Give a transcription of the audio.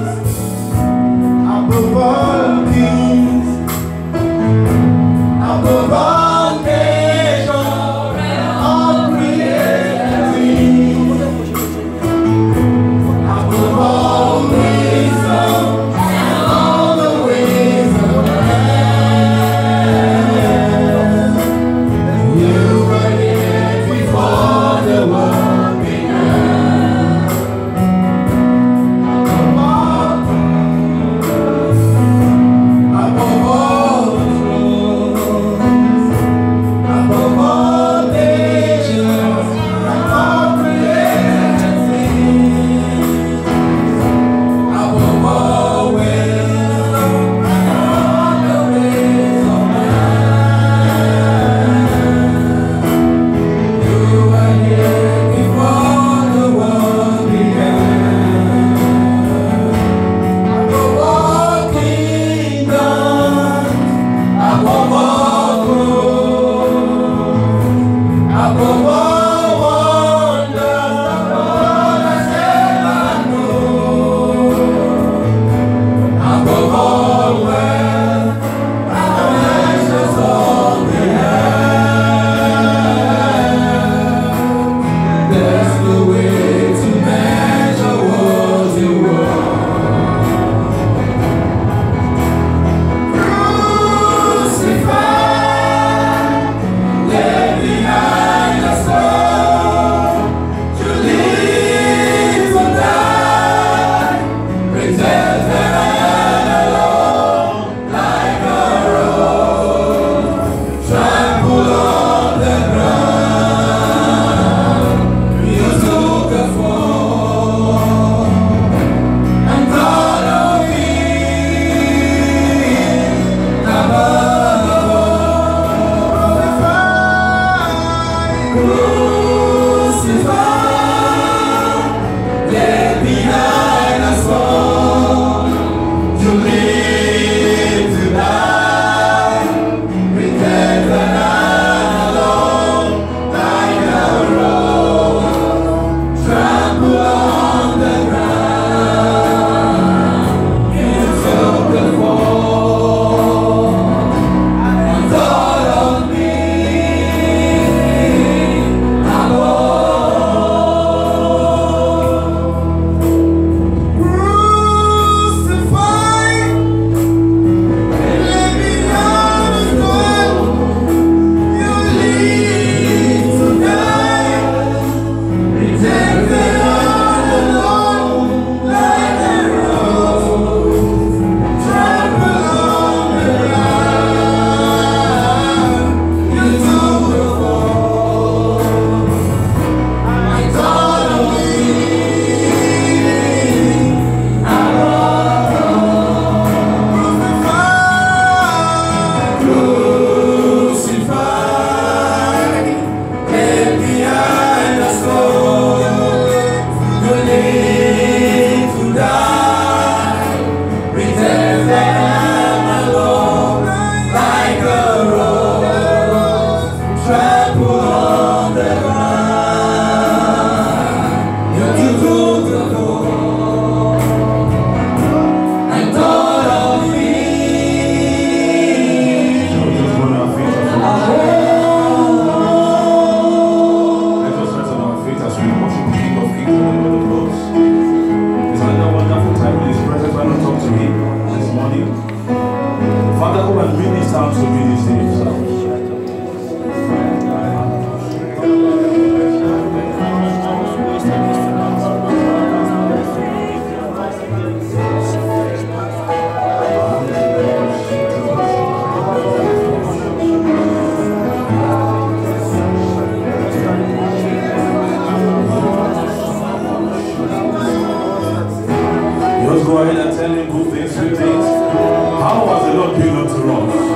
Christ. Abraham. Senhor. on you. Father, come and bring these arms to me this evening. Just go ahead and tell him good things the Lord did unto us.